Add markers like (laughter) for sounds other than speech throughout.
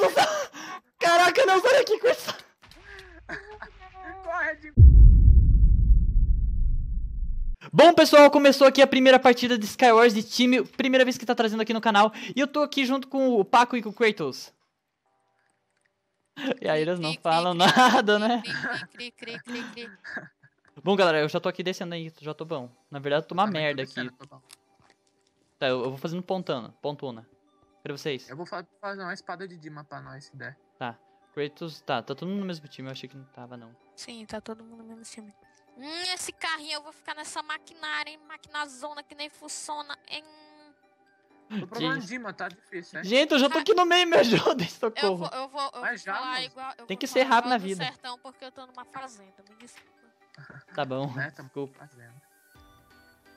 Deus! Caraca, não, sai daqui com isso! Corre. Bom, pessoal, começou aqui a primeira partida de Skywars de time, primeira vez que tá trazendo aqui no canal, e eu tô aqui junto com o Paco e com o Kratos. E aí eles não Cri, falam cri, nada, né? Cri. Bom, galera, eu já tô aqui descendo aí, já tô bom. Na verdade, eu tô uma Também merda aqui. descendo, tô bom. Tá, eu, eu vou fazendo pontana, pontona. Cadê vocês? Eu vou fa- fazer uma espada de Dima pra nós, se der. Tá, Kratos, tá, tá todo mundo no mesmo time, eu achei que não tava, não. Sim, tá todo mundo no mesmo time. Hum, esse carrinho eu vou ficar nessa maquinária, hein? Maquinazona que nem funciona. Hein? Isso? de Dima tá difícil, né? Gente, eu já tô aqui no meio, me ajuda, (laughs) Eu socorro. vou, eu vou, eu Mas vou já, falar moço. igual. eu Tem que ser rápido na vida. sertão porque eu tô numa fazenda, me desculpa. (laughs) (laughs) Tá bom? Tamo desculpa. fazendo.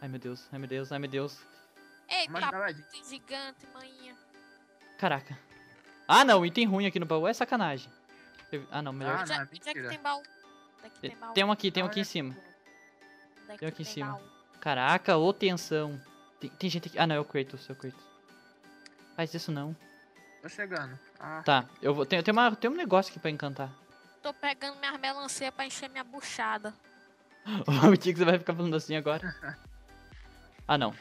Ai, meu Deus, ai, meu Deus, ai, meu Deus. Eita, gigante, manhinha. Caraca. Ah, não, item ruim aqui no baú é sacanagem. Ah, não, melhor. Ah, é, não, é onde é que tem baú? Onde é que tem baú? Tem um aqui, tem um Não, aqui é- em cima. É tem aqui em cima. baú? Caraca, ô tensão. Tem, tem gente aqui. Ah, não, é o Kratos, é o Kratos. Faz isso não. Tô chegando. Ah, Tá, eu vou. Tem, tem, uma, tem um negócio aqui pra encantar. Tô pegando minhas melancia pra encher minha buchada. (laughs) o que você vai ficar falando assim agora? (laughs) Ah, não.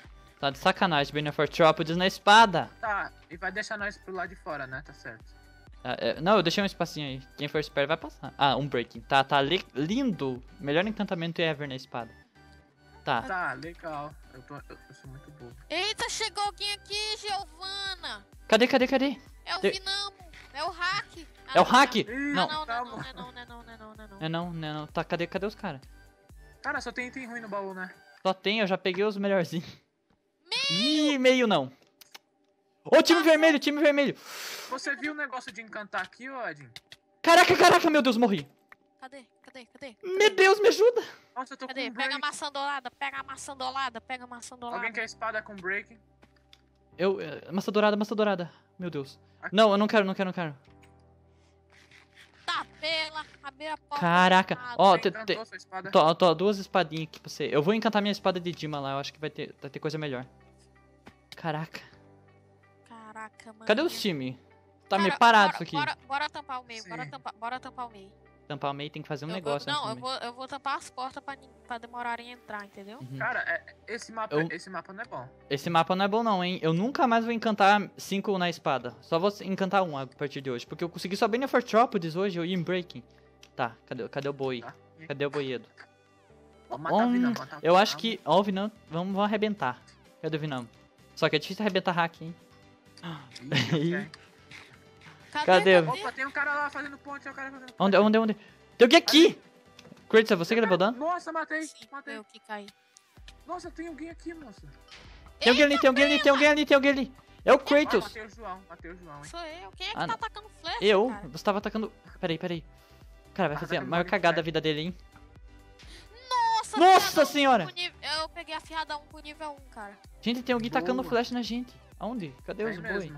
Tá de sacanagem, Bane of Arthropods na espada. tá. E vai deixar nós pro lado de fora, né? Tá certo. Ah, é, não, eu deixei um espacinho aí. Quem for esperto vai passar. Ah, um breaking. Tá, tá li- lindo. Melhor encantamento ever na espada. Tá. Tá, legal. Eu, tô, eu, eu sou muito bobo. Eita, chegou alguém aqui, Giovana! Cadê, cadê, cadê? É o Tem- Vinamo! É o hack! É o hack? Não. Não, não, não, não, não, não, não, não, não, não, não. É não, não, é não. Tá, cadê, cadê os caras? Cara, só tem item ruim no baú, né? Só tem, eu já peguei os melhorzinhos. Meio! Ih, meio não. Ô, time vermelho, time vermelho. Você viu o negócio de encantar aqui, ô Edin? Caraca, caraca, meu Deus, morri. Cadê? Cadê? Cadê? Meu Deus, me ajuda. Nossa, eu tô Cadê? com Pega a break. maçã dourada, pega a maçã dourada, pega a maçã dourada. Alguém quer espada com break? Eu, eh, massa dourada, massa dourada. Meu Deus. Aqui. Não, eu não quero, não quero, não quero. Tá, pela, abri a porta. Caraca. Ah, Ó, espada? Tô, tô, duas espadinhas aqui pra você. Eu vou encantar minha espada de Dima lá, eu acho que vai ter, vai ter coisa melhor. Caraca. Caraca, mano. Cadê os times? Tá meio parado bora, isso aqui. Bora, bora tampar o meio, bora tampar, bora tampar o meio. Tampar o meio tem que fazer um Eu- eu- negócio não, eu antes do vou, eu vou tampar as portas pra, pra demorarem a entrar, entendeu? Uhum. Cara, é- esse, mapa, Eu- esse mapa não é bom. Esse mapa não é bom não, hein? Eu nunca mais vou encantar 5 na espada. Só vou encantar um a partir de hoje. Porque eu consegui só bem na Fortrópolis hoje, eu ia em Breaking. Tá, cadê, cadê o boi? Tá? Cadê o boiedo? Vamos matar Hum, o Vinão, matar o Eu acho Vinão. que... Ó, o Vinam, vamos, vamos arrebentar. Cadê o Vinam? Só que é difícil arrebentar hack, hein? (laughs) Ih, ok. Cadê? Opa, tem um cara lá fazendo ponte, é o cara fazendo ponte. Onde, onde, onde? Tem alguém aqui! Kratos, é você que levou dano? Nossa, matei, Sim, matei. eu que caí. Nossa, tem alguém aqui, moça. Tem alguém ali, tem alguém ali, tem alguém ali, tem alguém ali. É o Ah, Kratos. matei o João, matei o João, hein. Sou eu. Quem é que Ah, tá atacando flecha, Eu? cara? Você tava atacando... Peraí, peraí. Cara, vai Ah, fazer a tá maior cagada da vida dele, hein? Nossa, Nossa um senhora! Peguei a fiada 1 com nível 1, cara. Gente, tem alguém tacando Boa. flash na gente. Aonde? Cadê os Tem boi?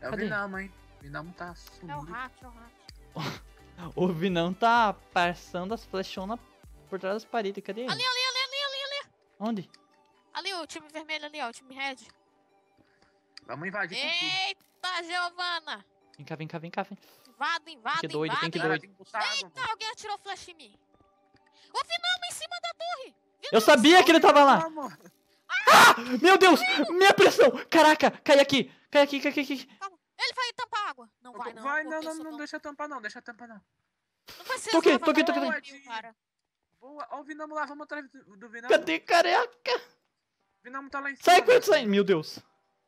É o Cadê? Vinamo, hein. O Vinamo tá É o hack, é o hack. (laughs) O Vinão tá passando as flechonas por trás das paredes. Cadê ele? Ali, ali, ali, ali, ali, ali. Onde? Ali, o time vermelho ali, ó, o time red. Vamos invadir. Eita, Giovana! Vem cá, vem cá, vem cá. Vem. Invada, invada, Que doido, invada. tem que doido. tem que água, Eita, alguém atirou flash em mim. O Vinamo em cima da torre. Eu sabia que ele tava lá! Vamos. Meu Deus! Minha pressão! Caraca! Cai aqui! Cai aqui, cai aqui, cai aqui. Ele vai tampar água. Não vai, não. Vai, não, não, não deixa tampar não, deixa tampar não. Não precisa Tô aqui, tô aqui, tô não, aqui. Cara. Boa, ó o Vinamo lá, vamos atrás do, Vinamo. Cadê, caraca? O Vinamo tá lá em cima. Sai, Kratos, sai! Meu Deus!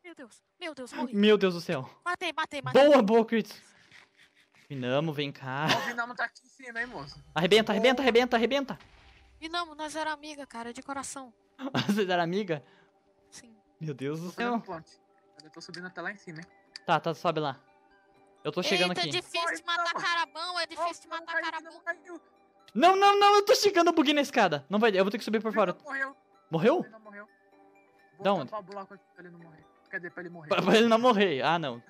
Meu Deus, meu Deus, morri. Meu Deus do céu! Matei, matei, matei. Boa, boa, Kratos! Vinamo, vem cá. Ó, o Vinamo tá aqui em cima, hein, moço. Arrebenta, arrebenta, arrebenta, arrebenta! Vinamo, nós era amiga, cara, de coração. (laughs) Vocês eram amiga? Sim. Meu Deus do céu. Eu tô subindo até lá em cima, hein. Tá, tá, sobe lá. Eu tô chegando Eita, é aqui. difícil de matar Vinamo. carabão, é difícil de matar carabão. caiu. Não, não, não, eu tô chegando, eu buguei na escada. Não vai, eu vou ter que subir por fora. Morreu. Morreu? Vinamo morreu. Vou Da onde? tampar o bloco aqui pra ele não morrer. Cadê pra ele morrer? Pra, pra ele não morrer. Ah, não.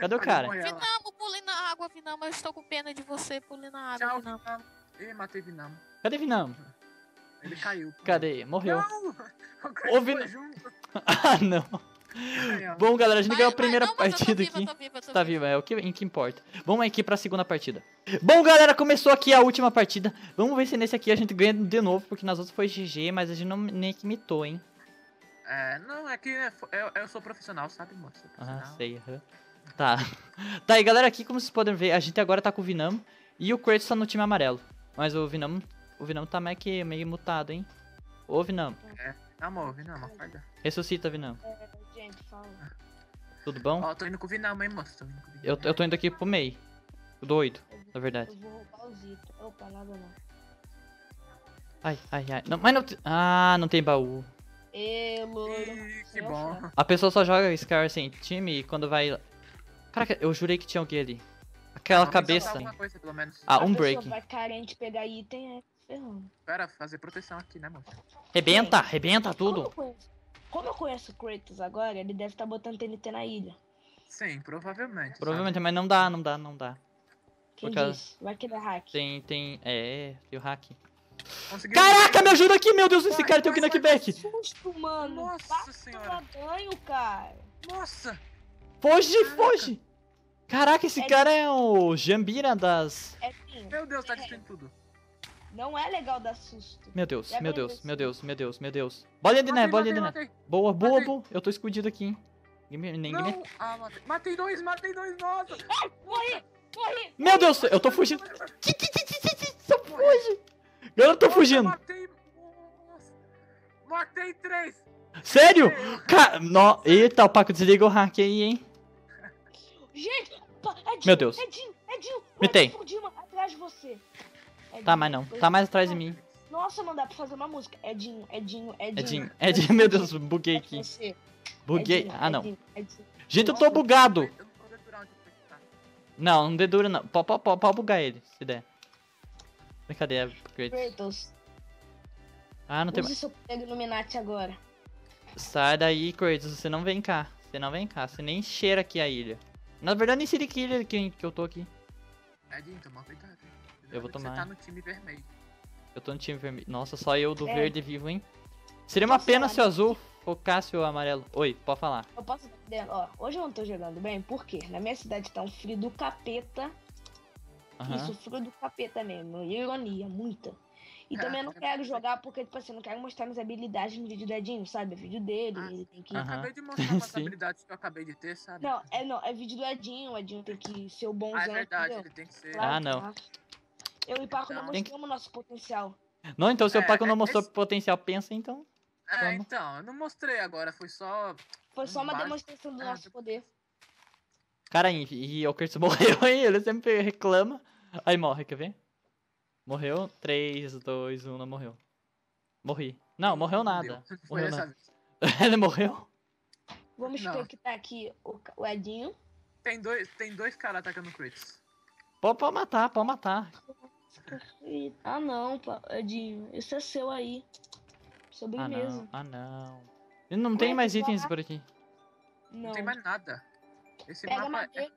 Cadê o (laughs) ele cara? Vinamo, pule na água, Vinamo. Eu estou com pena de você, pule na água, Tchau, Vinamo. Ih, matei Vinamo. Cadê Vinamo? Ele caiu. Cadê? Morreu. Não! O Vin-. Ah, não. Bom, galera, a gente Vai, ganhou a vai. primeira Não, partida viva, aqui. tô viva, Tá viva. é o que, em que importa. Vamos aqui pra segunda partida. Bom, galera, começou aqui a última partida. Vamos ver se nesse aqui a gente ganha de novo, porque nas outras foi GG, mas a gente não nem que mitou, hein? É, não, é que é, eu, eu sou profissional, sabe, moço? Ah, sei, aham. Tá. Tá, e galera, aqui como vocês podem ver, a gente agora tá com o Vinamo e o Kratos tá no time amarelo. Mas o Vinamo, o Vinamo tá meio que meio mutado, hein? Ô, Vinamo, Amor, Vinama, acorda. ressuscita, Vinamo. É, gente, fala. Tudo bom? Ó, tô indo com o Vinama, hein, moço? Tô indo com o Eu, eu tô indo aqui pro meio. Doido, Eu na verdade. Eu vou roubar o Zito. Opa, nada não. Ai, ai, ai. Não, mas não. Ah, não tem baú. Ê, louro. Que bom. A pessoa só joga Scar sem time e quando vai. Caraca, eu jurei que tinha alguém ali. Aquela cabeça. coisa, pelo menos. Ah, um break. vai carente pegar item, é ferrando. Pera, fazer proteção aqui, né, moço? Rebenta, rebenta Como eu, tudo. conheço, como eu conheço o Kratos agora, ele deve estar botando TNT na ilha. Sim, provavelmente. Provavelmente, mas não dá, não dá, não dá. Quem Por causa- disse? Vai que ele é hack. Tem, tem. É, tem o hack. sabe? Consegui- Caraca, me ajuda aqui, meu Deus, esse Vai, cara tem o knockback. Susto, mano. Nossa Vai senhora. tomar banho, cara. Nossa! Foge, Caraca. foge. Caraca, esse É- cara é o Jambira das. É assim, Meu Deus, tá destruindo tudo. não é legal dar susto. Meu Deus, meu Deus, meu Deus, meu Deus, meu Deus. Bolinha de neve, bolinha de neve. Boa, boa, Matei. boa. Eu tô escondido aqui, hein. Ninguém, ninguém me-! Ah, matei. Matei dois, matei dois, nossa! Morri, morri. Meu Deus, eu tô fugindo. Só foge. Eu não tô Nossa, fugindo. Matei. Nossa. Matei três! Sério? Ca... No... Eita, o Paco desliga o hack aí, hein. Gente, pa- Edinho, Meu Deus. Edinho, Edinho. Me tem. Edinho, atrás de você. Edinho, Tá, mas não. Tá mais atrás de mim. Nossa, não dá pra fazer uma música. Edinho, Edinho, Edinho. Edinho, Edinho, meu Deus, buguei de aqui. Buguei. Edinho, Ah, não. Edinho, Edinho. Gente, eu tô bugado. Não tá. Não, não dedura não. Pode, bugar ele, se der. Brincadeira, Kratos. Kratos, Ah, não tem use mais. seu poder Illuminati agora. Sai daí, Kratos. Você não vem cá. Você não vem cá. Você nem cheira aqui a ilha. Na verdade, nem seria que ilha que, que eu tô aqui. Edinho, toma cuidado. Eu vou tomar. Você tá no time vermelho. Eu tô no time vermelho. Nossa, só eu do É. verde vivo, hein? Seria uma pena se o azul focasse o amarelo. Oi, pode falar. Eu posso ó, hoje eu não tô jogando bem, porque na minha cidade tá um frio do capeta. Isso, frio do capeta mesmo. Ironia, muita. E Ah, também eu não é quero jogar porque, tipo assim, eu não quero mostrar minhas habilidades no vídeo do Edinho, sabe? É vídeo dele, Ah, ele tem que. Eu Aham. acabei de mostrar umas (laughs) Sim. habilidades que eu acabei de ter, sabe? Não, é não, é vídeo do Edinho, o Edinho tem que ser o bonzão. Ah, é verdade, entendeu? ele tem que ser. Ah, não. tá. Eu e Paco não Então. Tem que- mostramos nosso potencial. Não, então se o É, Paco não é- mostrou esse- potencial, pensa então. É, então, eu não mostrei agora, foi só. Foi só uma Básico. demonstração do Ah, nosso poder. Cara, e, e o Kurtz (laughs) morreu, hein? Ele sempre reclama. Aí morre, quer ver? Morreu. 3, 2, 1, não morreu. Morri. Não, morreu nada. Deu. Foi Morreu nada. (laughs) Ele morreu? Vamos Não. expectar aqui o, o Edinho. Tem dois, tem dois caras atacando o Kratos. Pode, pode matar, pode matar. Ah não, Edinho, esse é seu aí. Sobre Ah, mesmo. não. Ah, não. Não tem Ué, mais itens por aqui. Não, Não. tem mais nada. Esse Pega mapa é.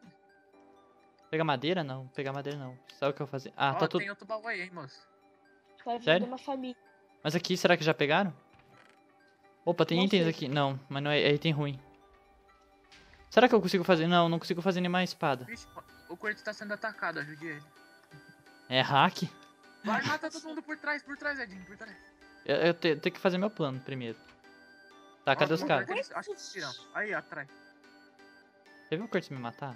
Pegar madeira? Não. Pegar madeira não. Sabe o que eu vou fazer? Ah, Ó, tá tudo. tem outro baú aí, hein, moço. Vai Sério? uma família. Mas aqui, será que já pegaram? Opa, tem Não itens sei. aqui. Não, mas não é, é item ruim. Será que eu consigo fazer? Não, não consigo fazer nem mais espada. Vixe, o Kratos tá sendo atacado, ajude ele. É hack? Vai, mata todo mundo por trás, por trás, Edinho, por trás. Eu, eu te- tenho que fazer meu plano primeiro. Tá, cadê Ó, os por caras? Acho que eles tiram. Aí, atrás. Você viu o Kurtz me matar?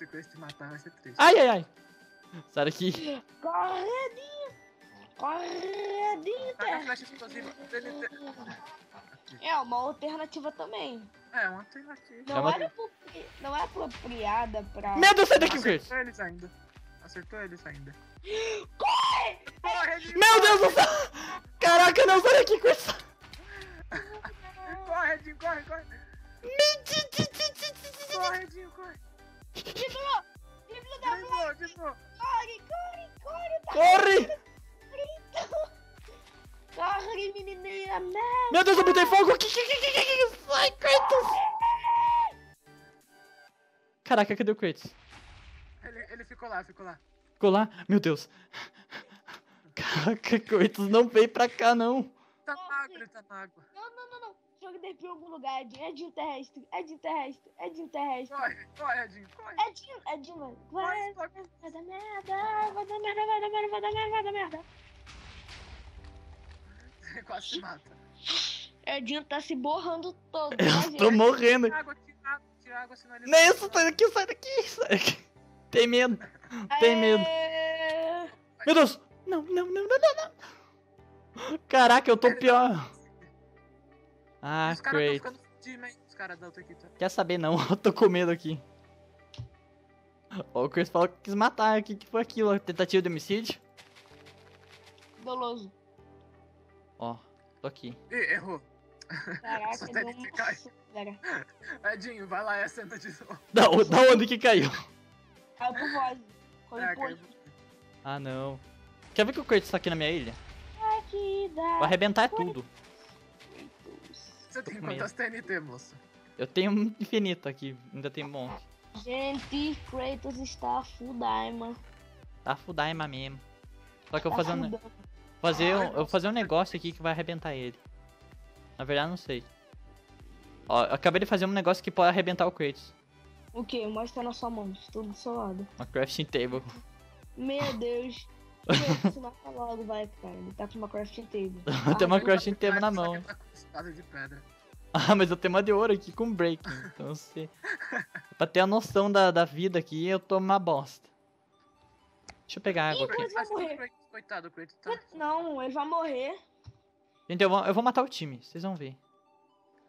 Se o Kratos te matar, vai ser triste. Ai, ai, ai. Sai daqui. Corre, Edinho! Corre, Edinho! Taca a flecha explosiva. Ele te- É uma alternativa também. É, uma alternativa. Não, É uma- era apropri- não é apropriada pra. Meu Deus, sai daqui, Kurtz. Acertou eles ainda. Acertou eles ainda. Corre! Edinho, Meu Deus do céu. Caraca, não, sai daqui, Kurtz. Corre, Edinho, corre, corre. Corre, Caraca, cadê o Kratos? Ele, ele ficou lá, ficou lá. Ficou lá? Meu Deus. Caraca, Kratos não veio pra cá, não. Tá na água, ele tá na água. Não, não, não, não! joga DP em algum lugar, Edinho. Edinho terrestre, Edinho terrestre, Edinho terrestre. Corre, corre, Edinho, corre. Edinho, Edinho, mano. Vai, corre. vai dar merda, vai dar merda, vai dar merda, vai dar merda, vai dar merda. Você (laughs) quase se mata. Edinho tá se borrando todo. Eu tá, tô gente? morrendo. Água, tira tira água, senão ele... Nelson, sai daqui, sai daqui, sai daqui. Tem medo. Tem medo. Aê! Meu Deus. Não, não, não, não, não, não. Caraca, eu tô pior. Ah, Os caras tão great. ficando fudidos, hein? Os caras da outra equipe. Quer saber não, (laughs) eu tô com medo aqui. Ó, o Chris falou que quis matar. O que, que foi aquilo? Tentativa de homicídio? Doloso. Ó, tô aqui. Ih, errou. Caraca, deu teve que cair. Edinho, vai lá e assenta de novo. Da, da onde que caiu? Caiu por voz. Caiu É, caiu. Ah, não. Quer ver que o Kratos tá aqui na minha ilha? aqui Vou da... arrebentar tudo. Você tem quantas TNT, moço? Eu tenho um infinito aqui, ainda tem um monte. Gente, Kratos está full diamond. Tá fudaima mesmo. Só que eu Tá vou fazer um, fudão. fazer, um- Ai, eu vou fazer um negócio aqui que vai arrebentar ele. Na verdade, não sei. Ó, eu acabei de fazer um negócio que pode arrebentar o Kratos. O que? Mostra na sua mão. Tudo do seu lado. Uma crafting table. Meu (laughs) Deus. Kratos, se mata logo, vai, cara. Ele tá com uma crafting table. (laughs) Tem uma Ah, crafting table na mão. tá com espada de pedra. (laughs) Ah, mas eu tenho uma de ouro aqui com breaking. Então você. pra ter a noção da, da vida aqui, eu tô uma bosta. Deixa eu pegar água aqui. O coitado, o Kratos tá... Não, ele vai morrer. Gente, eu vou, eu vou matar o time, vocês vão ver.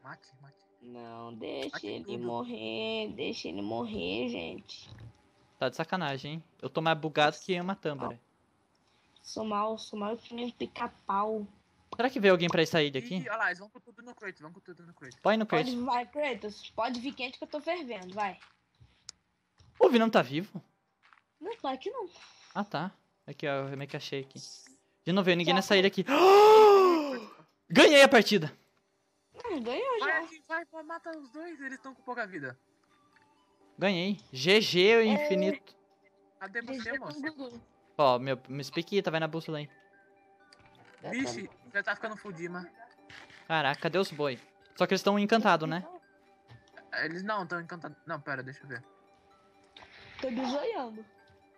Mate, mate. Não, deixa Aqui ele tudo. morrer. Deixa ele morrer, gente. Tá de sacanagem, hein? Eu tô mais bugado que uma tâmbara. Sou mal, sou mal que nem um pica-pau. Será que veio alguém pra essa ilha aqui? Ih, olha lá, eles vão com tudo no Kratos, vão com tudo no Kratos. Pode ir no Pode, Kratos. vai, Kratos. Pode vir quente que eu tô fervendo, vai. O Vinão tá vivo? Não, claro que não. Ah, tá. Aqui, ó, eu meio que achei aqui. De não veio ninguém Já nessa ilha aqui. Ganhei a partida! Ah, ganhou Vai, já. Vai, vai, mata os dois, eles estão com pouca vida. Ganhei. GG o infinito. Cadê você, moço? Ó, meu, meu Speaky, tá vendo a bússola aí. Vixe, já tá ficando fudima. Caraca, cadê os boi? Só que eles estão encantados, né? Eles não estão encantados. Não, pera, deixa eu ver. Tô bizoiando.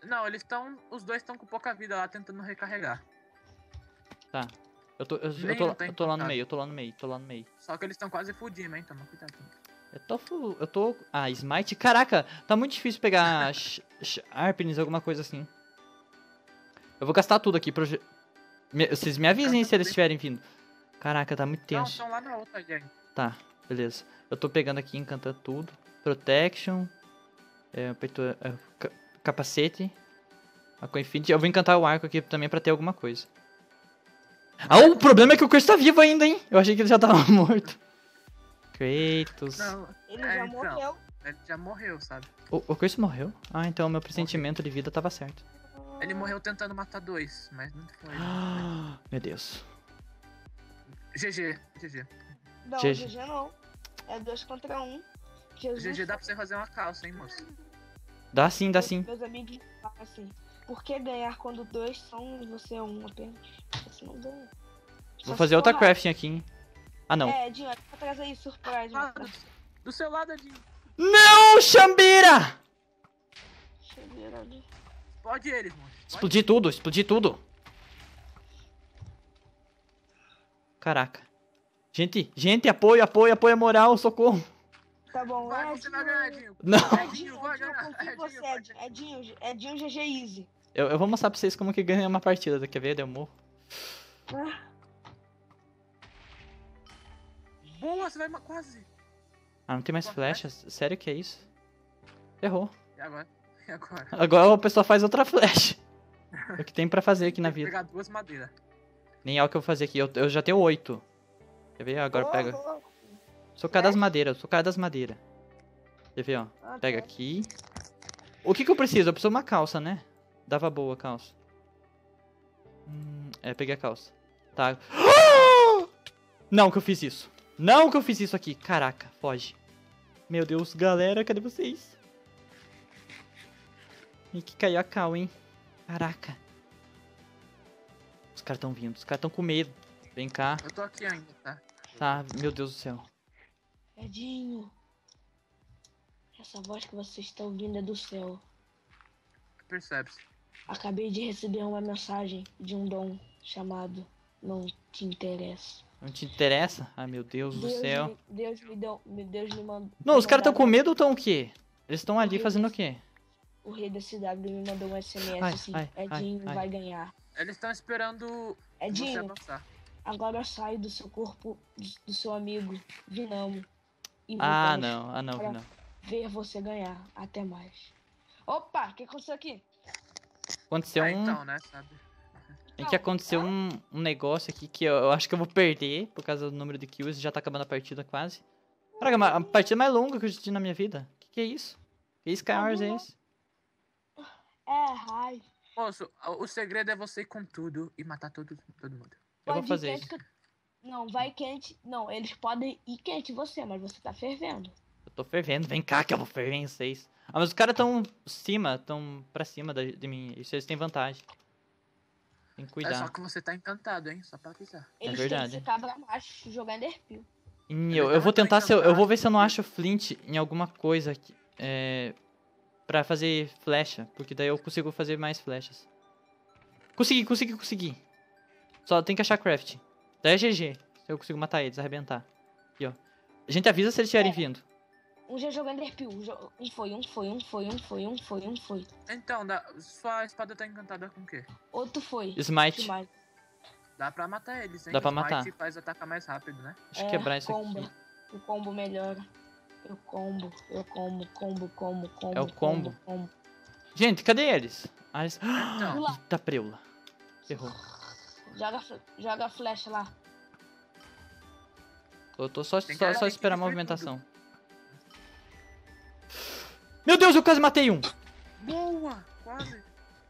Não, eles estão. Os dois estão com pouca vida lá tentando recarregar. Eu tô, eu, eu tô, tá eu tô lá no meio, eu tô lá no meio, tô lá no meio. Só que eles estão quase fudima, hein? Toma cuidado. Eu tô full, eu tô... Ah, Smite? Caraca, tá muito difícil pegar (laughs) sh- Sharpness, alguma coisa assim. Eu vou gastar tudo aqui pro... Me- Vocês me avisem se eles estiverem vindo. Caraca, tá muito Não, tenso. estão lá na outra ainda. Tá, beleza. Eu tô pegando aqui, encantando tudo. Protection. É, peito, é, ca- capacete. A com Infinity. Eu vou encantar o arco aqui também pra ter alguma coisa. Ah, o problema é que o Chris tá vivo ainda, hein? Eu achei que ele já tava (laughs) morto. Kratos. Não, Ele É, já então. morreu. ele já morreu, sabe? O, o Chris morreu? Ah, então o meu pressentimento de vida tava certo. Ele morreu tentando matar dois, mas não foi. Ah, (gasps) Meu Deus. GG, GG. Não, GG. GG não. É dois contra um. Jesus. GG dá pra você fazer uma calça, hein, moço? Dá sim, dá sim. Meus amigos falam assim. Por que ganhar quando dois são e você é um apenas? Não ganha. Só Vou fazer outra crafting aqui, hein? Ah, não. É, Dinho, atrás aí, surprise. Ah, do, do seu lado, Edinho. Não, Xambira! Ver ali. Pode eles, moço. Pode. Explodir tudo, explodir tudo. Caraca. Gente, gente, apoio, apoio, apoio moral, socorro. Tá bom, Vai, é, você vai ganhar, Edinho. Não. Edinho, Edinho, vai Edinho, ganhar. confio em você, Edinho. Edinho, Edinho, GG Easy. Eu, eu vou mostrar pra vocês como que ganha uma partida. Quer ver? Deu morro. Ah, Boa, você vai ma- quase. Ah, não tem mais Boa, flechas? Sério que é isso? Errou. E agora? E agora? Agora a pessoa faz outra flecha. É (laughs) o que tem pra fazer aqui na que vida. pegar duas madeiras. Nem é o que eu vou fazer aqui. Eu, eu já tenho oito. Quer ver? Agora pega. Sou cara das madeiras, sou cara das madeiras. Quer ver, ó? Ah, Pega tá. aqui. O que que eu preciso? Eu preciso de uma calça, né? Dava boa a calça. Hum, é, peguei a calça. Tá. Não que eu fiz isso. Não que eu fiz isso aqui. Caraca, foge. Meu Deus, galera, cadê vocês? E que caiu a cal, hein? Caraca. Os caras tão vindo, os caras tão com medo. Vem cá. Eu tô aqui ainda, tá? Tá, meu Deus do céu. Edinho. Essa voz que você está ouvindo é do céu. Percebe-se. Acabei de receber uma mensagem de um dom chamado Não Te Interessa. Não te interessa? Ai, meu Deus do Deus céu. me, Deus me deu. me- Deus me mandou. Não, os caras estão com medo ou estão o quê? Eles estão ali fazendo o quê? O rei da CW me mandou um SMS Ai, assim: ai, Edinho ai. vai ganhar. Eles estão esperando você Edinho, avançar. agora sai do seu corpo, do, do seu amigo Vinamo. Ah, voltamos não. Ah, não, não. Ver você ganhar. Até mais. Opa, o que aconteceu aqui? Aconteceu Ah, um. então, né, sabe? É que aconteceu um, um negócio aqui que eu, eu acho que eu vou perder por causa do número de kills. Já tá acabando a partida quase. Caraca, a partida mais longa que eu já tive na minha vida. Que que é isso? Que Skywars é esse? É, ai. Moço, o- o segredo é você ir com tudo e matar todo, todo mundo. Eu vou fazer isso. que- Não, vai quente. Não, eles podem ir quente você, mas você tá fervendo. Eu tô fervendo. Vem cá que eu vou ferver em vocês. Ah, mas os caras tão cima, tão pra cima de mim. Isso eles têm vantagem. Tem que É cuidar. só que você tá encantado, hein? Só pra avisar. Eles verdade. têm que ficar pra macho jogando Ele Eu, eu vou tentar se eu, eu vou ver se eu não que- acho flint em alguma coisa aqui, é, pra fazer flecha, porque daí eu consigo fazer mais flechas. Consegui, consegui, consegui. Só tem que achar craft. Daí é GG, se eu consigo matar eles, arrebentar. Aqui, ó. A gente avisa se eles estiverem É. vindo. Um já jogou Enderpeel. Um jo- um foi, um foi, um foi, um foi, um foi, um foi. Então, dá- sua espada tá encantada com o quê? Outro foi. Smite, Demais. Dá pra matar eles, hein? Dá pra O Smite matar. faz atacar mais rápido, né? deixa eu É, quebrar isso combo. aqui. O combo melhora. Eu combo, eu combo, combo, combo, combo. É o combo. combo. Gente, cadê eles? Ah, eles... Lá. (gasps) Eita preula. Ferrou. Joga, joga a flecha lá. Eu tô só, só, só esperar a movimentação. Meu Deus, eu quase matei um. boa! Quase!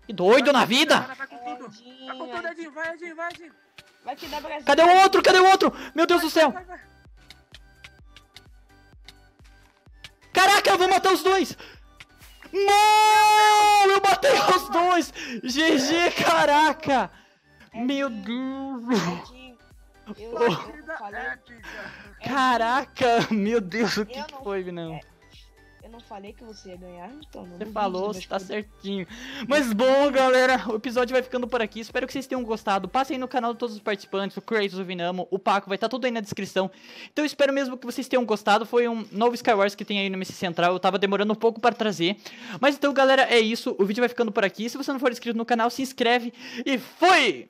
Que doido na vida! Vai com tudo! Vai com tudo, Edinho! Vai, Edinho! Vai, Edinho! vai que dá Brasil. Cadê o outro? Cadê o outro? Meu Deus do céu! Vai, vai, vai. Caraca, eu vou matar os dois! Não! Eu matei os dois! GG, caraca! Meu Deus! Eu, eu Partida falei, épica! Caraca! Meu Deus, o que, Eu que não- foi, Vinão? Não falei que você ia ganhar, então. não Você falou, você tá certinho. Mas bom, galera, o episódio vai ficando por aqui. Espero que vocês tenham gostado. Passem no canal de todos os participantes, o Kratos, o Vinamo, o Paco, vai estar tudo aí na descrição. Então espero mesmo que vocês tenham gostado. Foi um novo Skywars que tem aí no MC Central. Eu tava demorando um pouco para trazer. Mas então, galera, é isso. O vídeo vai ficando por aqui. Se você não for inscrito no canal, se inscreve e fui!